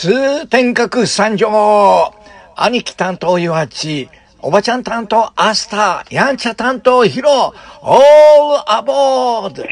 通天閣参上兄貴担当岩地、おばちゃん担当アスター、やんちゃ担当ヒロ、オールアボード。